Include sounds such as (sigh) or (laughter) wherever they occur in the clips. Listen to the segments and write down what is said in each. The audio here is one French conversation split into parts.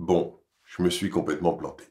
Bon, je me suis complètement planté.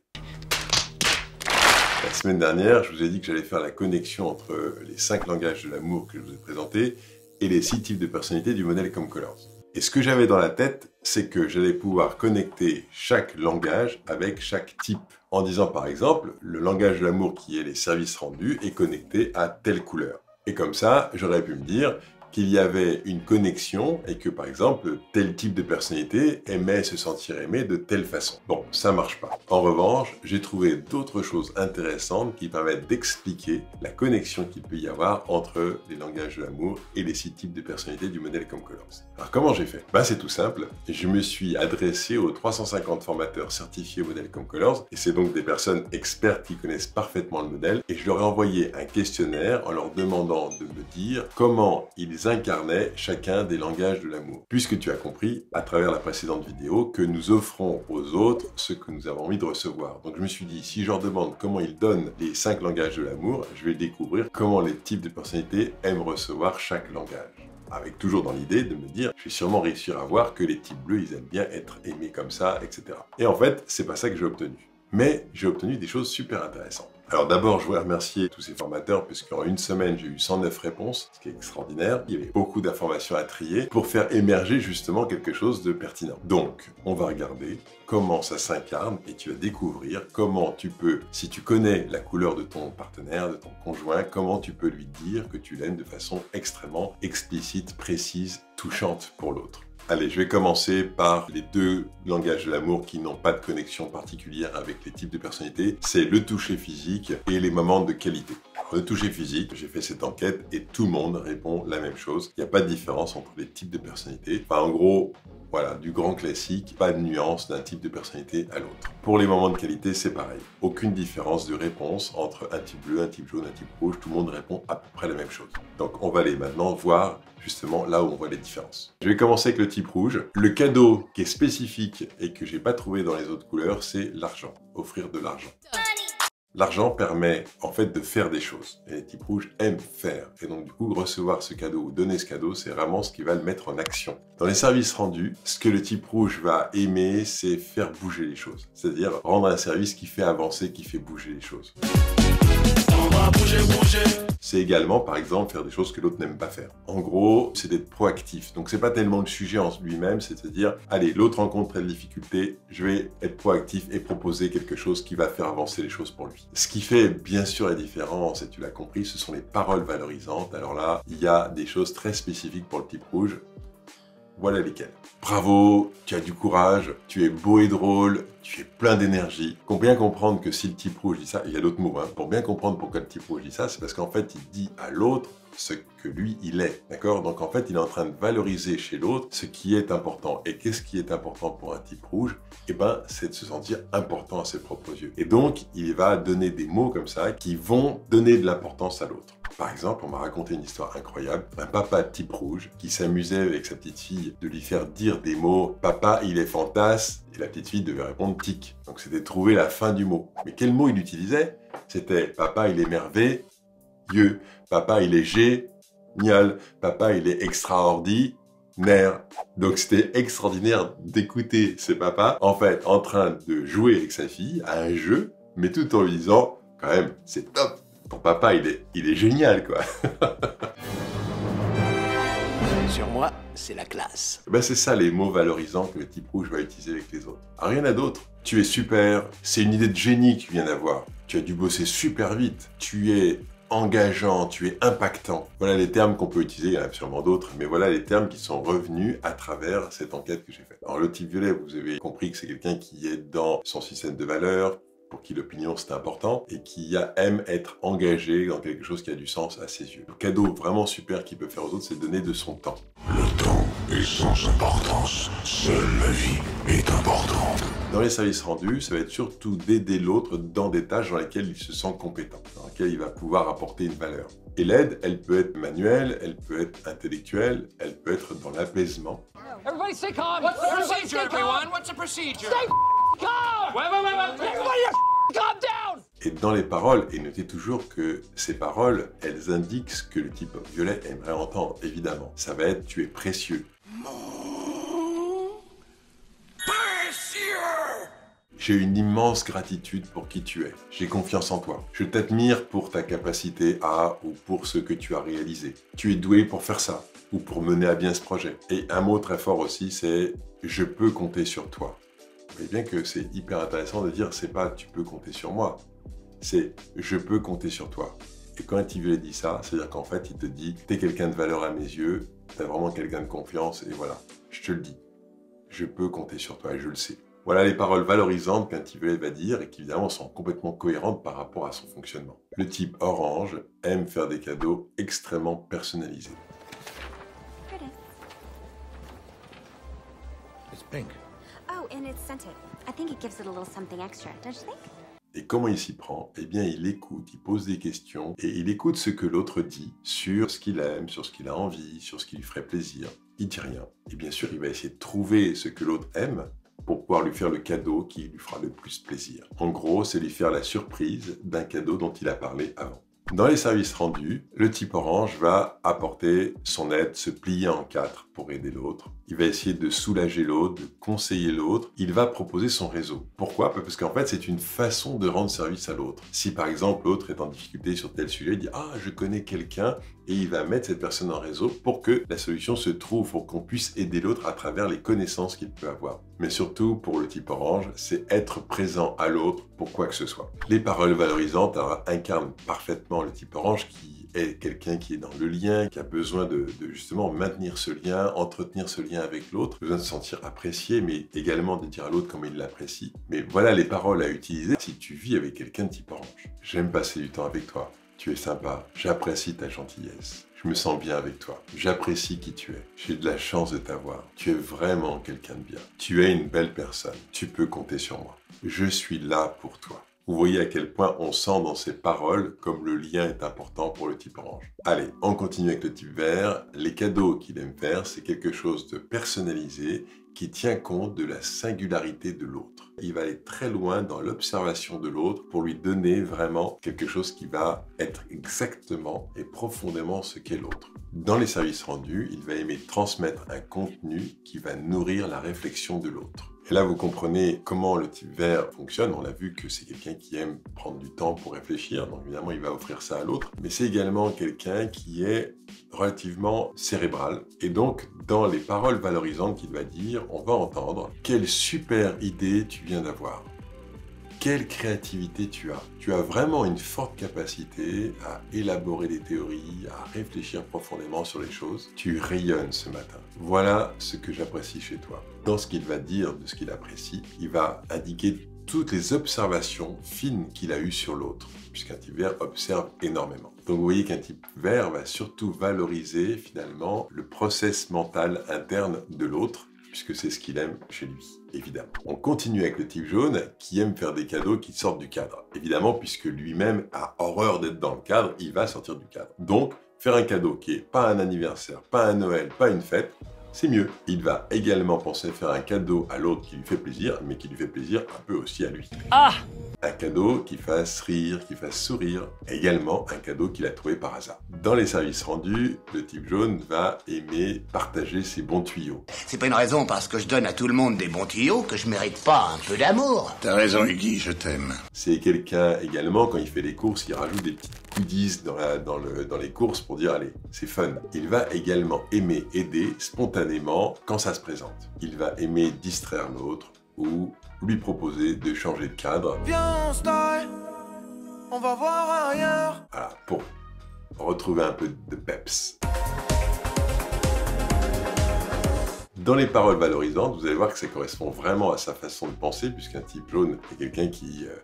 La semaine dernière, je vous ai dit que j'allais faire la connexion entre les cinq langages de l'amour que je vous ai présentés et les six types de personnalités du modèle Comcolors. Et ce que j'avais dans la tête, c'est que j'allais pouvoir connecter chaque langage avec chaque type. En disant par exemple, le langage de l'amour qui est les services rendus est connecté à telle couleur. Et comme ça, j'aurais pu me dire, qu'il y avait une connexion et que par exemple tel type de personnalité aimait se sentir aimé de telle façon. Bon, ça marche pas. En revanche, j'ai trouvé d'autres choses intéressantes qui permettent d'expliquer la connexion qu'il peut y avoir entre les langages de l'amour et les six types de personnalités du modèle Comcolors. Alors comment j'ai fait? Bah c'est tout simple. Je me suis adressé aux 350 formateurs certifiés au modèle Comcolors et c'est donc des personnes expertes qui connaissent parfaitement le modèle et je leur ai envoyé un questionnaire en leur demandant de me dire comment ils incarnaient chacun des langages de l'amour. Puisque tu as compris, à travers la précédente vidéo, que nous offrons aux autres ce que nous avons envie de recevoir. Donc je me suis dit, si je leur demande comment ils donnent les cinq langages de l'amour, je vais découvrir comment les types de personnalités aiment recevoir chaque langage avec toujours dans l'idée de me dire, je vais sûrement réussir à voir que les types bleus, ils aiment bien être aimés comme ça, etc. Et en fait, c'est pas ça que j'ai obtenu. Mais j'ai obtenu des choses super intéressantes. Alors d'abord, je voudrais remercier tous ces formateurs puisqu'en une semaine, j'ai eu 109 réponses, ce qui est extraordinaire. Il y avait beaucoup d'informations à trier pour faire émerger justement quelque chose de pertinent. Donc, on va regarder comment ça s'incarne et tu vas découvrir comment tu peux, si tu connais la couleur de ton partenaire, de ton conjoint, comment tu peux lui dire que tu l'aimes de façon extrêmement explicite, précise, touchante pour l'autre. Allez, je vais commencer par les deux langages de l'amour qui n'ont pas de connexion particulière avec les types de personnalités. C'est le toucher physique et les moments de qualité. le toucher physique, j'ai fait cette enquête et tout le monde répond la même chose. Il n'y a pas de différence entre les types de personnalités. Enfin, en gros, voilà, du grand classique, pas de nuance d'un type de personnalité à l'autre. Pour les moments de qualité, c'est pareil. Aucune différence de réponse entre un type bleu, un type jaune, un type rouge. Tout le monde répond à peu près la même chose. Donc on va aller maintenant voir justement là où on voit les différences. Je vais commencer avec le type rouge. Le cadeau qui est spécifique et que j'ai pas trouvé dans les autres couleurs, c'est l'argent. Offrir de l'argent. L'argent permet en fait de faire des choses. Et les types rouges aiment faire. Et donc du coup, recevoir ce cadeau ou donner ce cadeau, c'est vraiment ce qui va le mettre en action. Dans les services rendus, ce que le type rouge va aimer, c'est faire bouger les choses. C'est-à-dire rendre un service qui fait avancer, qui fait bouger les choses. C'est également, par exemple, faire des choses que l'autre n'aime pas faire. En gros, c'est d'être proactif. Donc, c'est pas tellement le sujet en lui-même, c'est de dire, allez, l'autre rencontre telle difficulté, je vais être proactif et proposer quelque chose qui va faire avancer les choses pour lui. Ce qui fait bien sûr la différence, et tu l'as compris, ce sont les paroles valorisantes. Alors là, il y a des choses très spécifiques pour le type rouge. Voilà lesquelles. Bravo, tu as du courage, tu es beau et drôle, tu es plein d'énergie. Pour bien comprendre que si le type rouge dit ça, il y a d'autres mots, hein, pour bien comprendre pourquoi le type rouge dit ça, c'est parce qu'en fait, il dit à l'autre ce que lui, il est. D'accord? Donc en fait, il est en train de valoriser chez l'autre ce qui est important. Et qu'est-ce qui est important pour un type rouge? Eh ben, c'est de se sentir important à ses propres yeux. Et donc, il va donner des mots comme ça qui vont donner de l'importance à l'autre. Par exemple, on m'a raconté une histoire incroyable. Un papa type rouge qui s'amusait avec sa petite fille de lui faire dire des mots « Papa, il est fantasme » et la petite fille devait répondre « tic ». Donc c'était trouver la fin du mot. Mais quel mot il utilisait? C'était « Papa, il est merveilleux »,« Papa, il est génial »,« Papa, il est extraordinaire ». Donc c'était extraordinaire d'écouter ce papa, en fait, en train de jouer avec sa fille à un jeu, mais tout en lui disant « Quand même, c'est top !» Ton papa, il est, il est génial, quoi. (laughs) Sur moi, c'est la classe. Ben c'est ça les mots valorisants que le type rouge va utiliser avec les autres. Ah, rien à d'autre. Tu es super, c'est une idée de génie que tu viens d'avoir. Tu as dû bosser super vite. Tu es engageant, tu es impactant. Voilà les termes qu'on peut utiliser, il y en a sûrement d'autres, mais voilà les termes qui sont revenus à travers cette enquête que j'ai faite. Alors le type violet, vous avez compris que c'est quelqu'un qui est dans son système de valeurs, pour qui l'opinion c'est important et qui aime être engagé dans quelque chose qui a du sens à ses yeux. Le cadeau vraiment super qu'il peut faire aux autres, c'est de donner de son temps. Le temps est sans importance, seule la vie est importante. Dans les services rendus, ça va être surtout d'aider l'autre dans des tâches dans lesquelles il se sent compétent, dans lesquelles il va pouvoir apporter une valeur. Et l'aide, elle peut être manuelle, elle peut être intellectuelle, elle peut être dans l'apaisement. Everybody stay calm. What's the procedure, everyone? What's the procedure? Stay calm. Wait, wait, wait, Everybody calm down. Et dans les paroles, et notez toujours que ces paroles, elles indiquent ce que le type violet aimerait entendre, évidemment. Ça va être « tu es précieux ». J'ai une immense gratitude pour qui tu es. J'ai confiance en toi. Je t'admire pour ta capacité à ou pour ce que tu as réalisé. Tu es doué pour faire ça ou pour mener à bien ce projet. Et un mot très fort aussi, c'est je peux compter sur toi. Vous voyez bien que c'est hyper intéressant de dire c'est pas tu peux compter sur moi, c'est je peux compter sur toi. Et quand il dit ça, c'est-à-dire qu'en fait, il te dit, t'es quelqu'un de valeur à mes yeux, t'es vraiment quelqu'un de confiance, et voilà, je te le dis. Je peux compter sur toi, et je le sais. Voilà les paroles valorisantes qu'un type va dire et qui évidemment sont complètement cohérentes par rapport à son fonctionnement. Le type orange aime faire des cadeaux extrêmement personnalisés. It's pink. Oh, and it's scented. I think it gives it a little something extra, don't you think? Et comment il s'y prend? Eh bien, il écoute, il pose des questions et il écoute ce que l'autre dit sur ce qu'il aime, sur ce qu'il a envie, sur ce qui lui ferait plaisir. Il dit rien. Et bien sûr, il va essayer de trouver ce que l'autre aime pour pouvoir lui faire le cadeau qui lui fera le plus plaisir. En gros, c'est lui faire la surprise d'un cadeau dont il a parlé avant. Dans les services rendus, le type orange va apporter son aide, se plier en quatre aider l'autre. Il va essayer de soulager l'autre, de conseiller l'autre. Il va proposer son réseau. Pourquoi? Parce qu'en fait, c'est une façon de rendre service à l'autre. Si par exemple l'autre est en difficulté sur tel sujet, il dit Ah, je connais quelqu'un et il va mettre cette personne en réseau pour que la solution se trouve, pour qu'on puisse aider l'autre à travers les connaissances qu'il peut avoir. Mais surtout, pour le type orange, c'est être présent à l'autre pour quoi que ce soit. Les paroles valorisantes incarnent parfaitement le type orange qui est quelqu'un qui est dans le lien, qui a besoin de, justement maintenir ce lien, entretenir ce lien avec l'autre, besoin de se sentir apprécié, mais également de dire à l'autre comment il l'apprécie. Mais voilà les paroles à utiliser si tu vis avec quelqu'un de type orange. J'aime passer du temps avec toi. Tu es sympa. J'apprécie ta gentillesse. Je me sens bien avec toi. J'apprécie qui tu es. J'ai de la chance de t'avoir. Tu es vraiment quelqu'un de bien. Tu es une belle personne. Tu peux compter sur moi. Je suis là pour toi. Vous voyez à quel point on sent dans ces paroles comme le lien est important pour le type orange. Allez, on continue avec le type vert. Les cadeaux qu'il aime faire, c'est quelque chose de personnalisé qui tient compte de la singularité de l'autre. Il va aller très loin dans l'observation de l'autre pour lui donner vraiment quelque chose qui va être exactement et profondément ce qu'est l'autre. Dans les services rendus, il va aimer transmettre un contenu qui va nourrir la réflexion de l'autre. Et là, vous comprenez comment le type vert fonctionne. On a vu que c'est quelqu'un qui aime prendre du temps pour réfléchir, donc évidemment, il va offrir ça à l'autre. Mais c'est également quelqu'un qui est relativement cérébral. Et donc, dans les paroles valorisantes qu'il va dire, on va entendre quelle super idée tu viens d'avoir quelle créativité tu as. Tu as vraiment une forte capacité à élaborer des théories, à réfléchir profondément sur les choses. Tu rayonnes ce matin. Voilà ce que j'apprécie chez toi. Dans ce qu'il va dire de ce qu'il apprécie, il va indiquer toutes les observations fines qu'il a eues sur l'autre, puisqu'un type vert observe énormément. Donc vous voyez qu'un type vert va surtout valoriser finalement le process mental interne de l'autre puisque c'est ce qu'il aime chez lui, évidemment. On continue avec le type jaune qui aime faire des cadeaux qui sortent du cadre. Évidemment, puisque lui-même a horreur d'être dans le cadre, il va sortir du cadre. Donc, faire un cadeau qui est pas un anniversaire, pas un Noël, pas une fête, c'est mieux. Il va également penser faire un cadeau à l'autre qui lui fait plaisir, mais qui lui fait plaisir un peu aussi à lui. Ah Un cadeau qui fasse rire, qui fasse sourire. Également un cadeau qu'il a trouvé par hasard. Dans les services rendus, le type jaune va aimer partager ses bons tuyaux. C'est pas une raison parce que je donne à tout le monde des bons tuyaux que je mérite pas un peu d'amour. T'as raison, Iggy, je t'aime. C'est quelqu'un également, quand il fait les courses, il rajoute des petites goodies dans, la, dans, le, dans les courses pour dire allez, c'est fun. Il va également aimer aider spontanément quand ça se présente. Il va aimer distraire l'autre ou lui proposer de changer de cadre. Viens, on on va voir ailleurs. Voilà, pour retrouver un peu de peps. Dans les paroles valorisantes, vous allez voir que ça correspond vraiment à sa façon de penser, puisqu'un type jaune est quelqu'un qui, euh,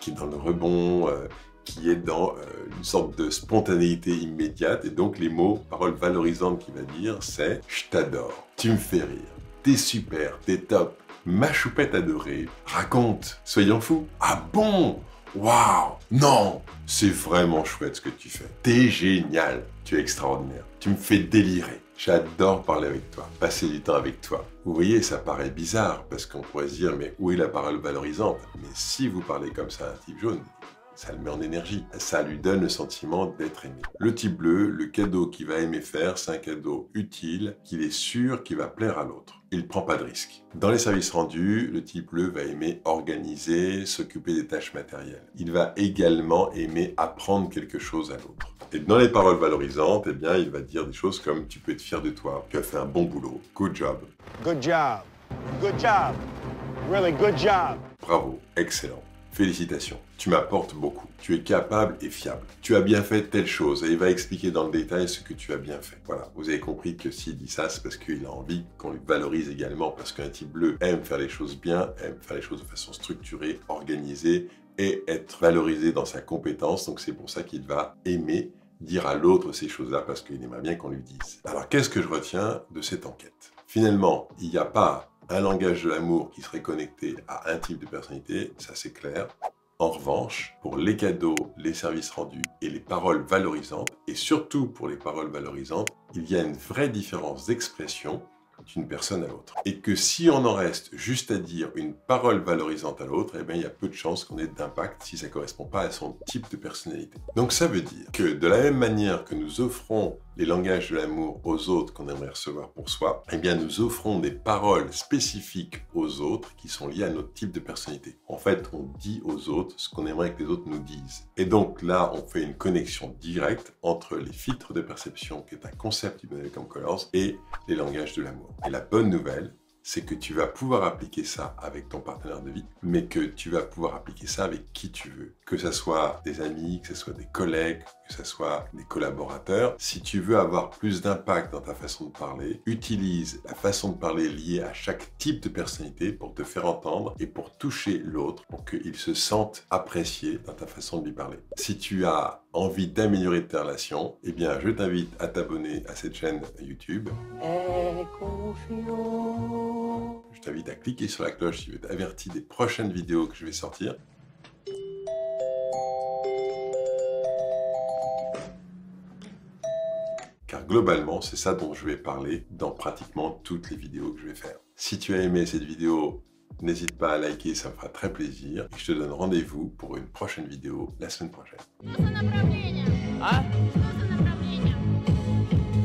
qui est dans le rebond, euh, qui est dans euh, une sorte de spontanéité immédiate. Et donc les mots, paroles valorisantes qu'il va dire, c'est « je t'adore, tu me fais rire, t'es super, t'es top, ma choupette adorée, raconte, soyons fous. Ah bon? Waouh Non C'est vraiment chouette ce que tu fais. T'es génial. Tu es extraordinaire. Tu me fais délirer. J'adore parler avec toi, passer du temps avec toi. Vous voyez, ça paraît bizarre parce qu'on pourrait se dire mais où est la parole valorisante? Mais si vous parlez comme ça à un type jaune, ça le met en énergie, ça lui donne le sentiment d'être aimé. Le type bleu, le cadeau qu'il va aimer faire, c'est un cadeau utile, qu'il est sûr qu'il va plaire à l'autre. Il ne prend pas de risque. Dans les services rendus, le type bleu va aimer organiser, s'occuper des tâches matérielles. Il va également aimer apprendre quelque chose à l'autre. Et dans les paroles valorisantes, eh bien, il va dire des choses comme tu peux être fier de toi, tu as fait un bon boulot, good job, Good job. Good job. Really good job. bravo, excellent. Félicitations, tu m'apportes beaucoup. Tu es capable et fiable. Tu as bien fait telle chose et il va expliquer dans le détail ce que tu as bien fait. Voilà, vous avez compris que s'il dit ça, c'est parce qu'il a envie qu'on lui valorise également parce qu'un type bleu aime faire les choses bien, aime faire les choses de façon structurée, organisée et être valorisé dans sa compétence. Donc c'est pour ça qu'il va aimer dire à l'autre ces choses-là parce qu'il aimerait bien qu'on lui dise. Alors qu'est-ce que je retiens de cette enquête? Finalement, il n'y a pas un langage de l'amour qui serait connecté à un type de personnalité, ça c'est clair. En revanche, pour les cadeaux, les services rendus et les paroles valorisantes, et surtout pour les paroles valorisantes, il y a une vraie différence d'expression d'une personne à l'autre. Et que si on en reste juste à dire une parole valorisante à l'autre, eh bien, il y a peu de chances qu'on ait d'impact si ça ne correspond pas à son type de personnalité. Donc ça veut dire que de la même manière que nous offrons les langages de l'amour aux autres qu'on aimerait recevoir pour soi, eh bien nous offrons des paroles spécifiques aux autres qui sont liées à notre type de personnalité. En fait, on dit aux autres ce qu'on aimerait que les autres nous disent. Et donc là, on fait une connexion directe entre les filtres de perception, qui est un concept du modèle Colors, et les langages de l'amour. Et la bonne nouvelle, c'est que tu vas pouvoir appliquer ça avec ton partenaire de vie, mais que tu vas pouvoir appliquer ça avec qui tu veux. Que ce soit des amis, que ce soit des collègues, que ce soit des collaborateurs. Si tu veux avoir plus d'impact dans ta façon de parler, utilise la façon de parler liée à chaque type de personnalité pour te faire entendre et pour toucher l'autre, pour qu'il se sente apprécié dans ta façon de lui parler. Si tu as envie d'améliorer tes relations, eh bien, je t'invite à t'abonner à cette chaîne YouTube. Je t'invite à cliquer sur la cloche si tu veux être averti des prochaines vidéos que je vais sortir. globalement, c'est ça dont je vais parler dans pratiquement toutes les vidéos que je vais faire. Si tu as aimé cette vidéo, n'hésite pas à liker, ça me fera très plaisir. Et je te donne rendez-vous pour une prochaine vidéo la semaine prochaine. А?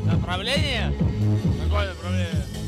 Направление? Какое направление?